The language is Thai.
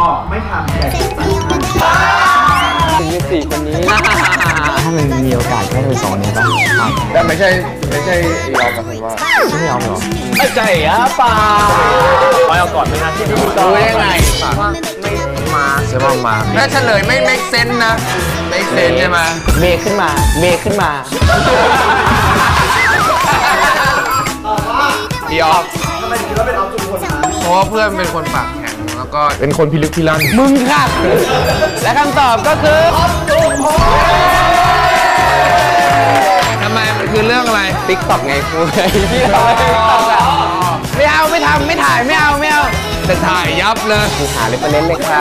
บอกไม่ทำแต่จะจัดให้ถึงมีสี่คนนี้ ถ้ามันมีโอกาสแค่เป็นสองนี้ป่ะครับแต่ไม่ใช่ไม่ใช่ยอมกับคนว่าไม่ยอมเหรอไม่ใจอะป่าไปเอาก่อนไหมฮะที่พี่ก็รู้ได้ไงว่าไม่มาจะมามาแม่เฉลยไม่ make sense นะ make sense ใช่ไหมเมย์ขึ้นมาเมย์ขึ้นมาพี่ออฟทำไมถึงคิดว่าเป็นออฟจุมพลนะเพราะว่าเพื่อนเป็นคนปากแข็งแล้ว ก็เป็นคนพิลึกพิลั่นมึงค่ะ และคำตอบก็คือทำไมมันคือเรื่องอะไร TikTok ไงครูที่เราไม่ TikTok อะไม่เอาไม่ทำไม่ถ่ายไม่เอาไม่เอาแต่ถ่ายยับเลยหา re ference เลยค่ะ